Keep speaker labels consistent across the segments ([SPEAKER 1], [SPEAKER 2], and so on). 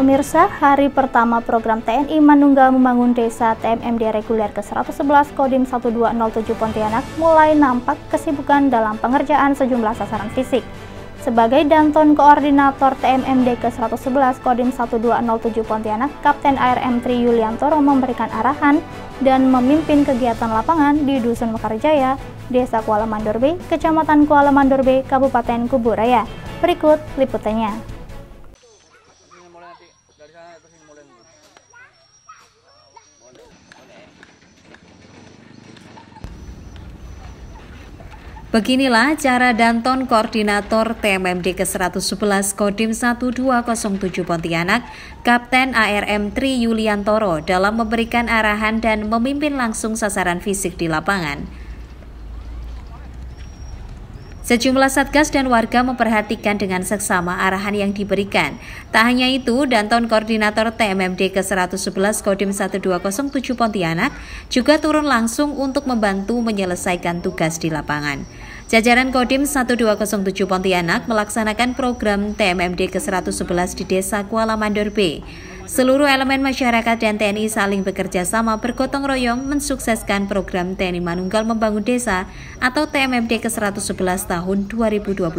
[SPEAKER 1] Pemirsa, hari pertama program TNI Manunggal Membangun Desa TMMD reguler ke-111 Kodim 1207 Pontianak mulai nampak kesibukan dalam pengerjaan sejumlah sasaran fisik. Sebagai Danton Koordinator TMMD ke-111 Kodim 1207 Pontianak, Kapten ARM Tri Yuliantoro memberikan arahan dan memimpin kegiatan lapangan di Dusun Mekarjaya, Desa Kuala Mandor B, Kecamatan Kuala Mandor B, Kabupaten Kuburaya. Berikut liputannya.
[SPEAKER 2] Beginilah cara Danton Koordinator TMMD ke-111 Kodim 1207 Pontianak, Kapten ARM Tri Yuliantoro dalam memberikan arahan dan memimpin langsung sasaran fisik di lapangan. Sejumlah satgas dan warga memperhatikan dengan seksama arahan yang diberikan. Tak hanya itu, Danton Koordinator TMMD ke-111 Kodim 1207 Pontianak juga turun langsung untuk membantu menyelesaikan tugas di lapangan. Jajaran Kodim 1207 Pontianak melaksanakan program TMMD ke-111 di Desa Kuala Mandor B. Seluruh elemen masyarakat dan TNI saling bekerja sama bergotong royong mensukseskan program TNI Manunggal Membangun Desa atau TMMD ke-111 tahun 2021.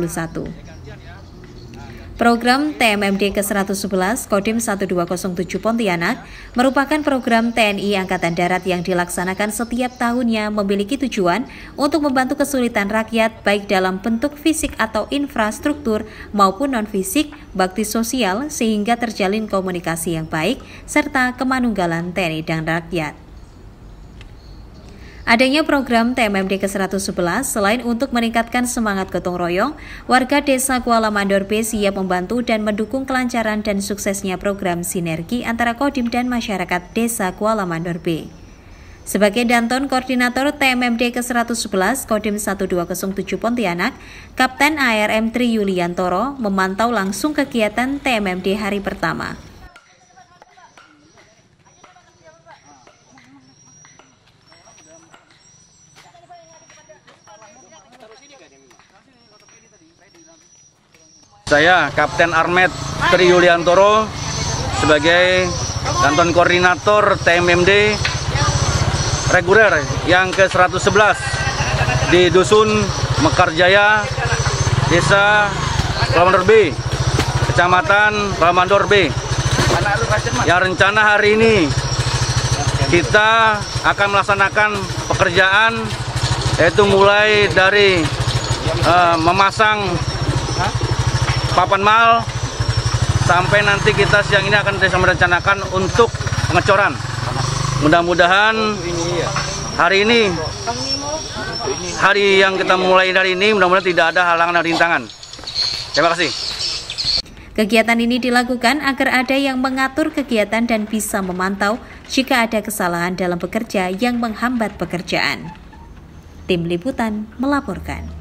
[SPEAKER 2] Program TMMD ke-111 Kodim 1207 Pontianak merupakan program TNI Angkatan Darat yang dilaksanakan setiap tahunnya memiliki tujuan untuk membantu kesulitan rakyat baik dalam bentuk fisik atau infrastruktur maupun non-fisik, bakti sosial sehingga terjalin komunikasi yang baik serta kemanunggalan TNI dan rakyat. Adanya program TMMD ke-111 selain untuk meningkatkan semangat gotong royong, warga desa Kuala Mandor B siap membantu dan mendukung kelancaran dan suksesnya program sinergi antara Kodim dan masyarakat desa Kuala Mandor B. Sebagai Danton Koordinator TMMD ke-111 Kodim 1207 Pontianak, Kapten ARM Tri Yuliantoro memantau langsung kegiatan TMMD hari pertama.
[SPEAKER 3] Saya Kapten Armet Tri Yuliantoro sebagai Kanton Koordinator TMMD reguler yang ke-111 di Dusun Mekarjaya, Desa Kalamandor B, Kecamatan Kalamandor B. Yang rencana hari ini kita akan melaksanakan pekerjaan yaitu mulai dari uh, memasang papan mal sampai nanti kita siang ini akan bisa merencanakan untuk pengecoran. Mudah-mudahan hari ini hari yang kita mulai dari ini mudah-mudahan tidak ada halangan dan rintangan. Terima kasih.
[SPEAKER 2] Kegiatan ini dilakukan agar ada yang mengatur kegiatan dan bisa memantau jika ada kesalahan dalam bekerja yang menghambat pekerjaan. Tim Liputan melaporkan.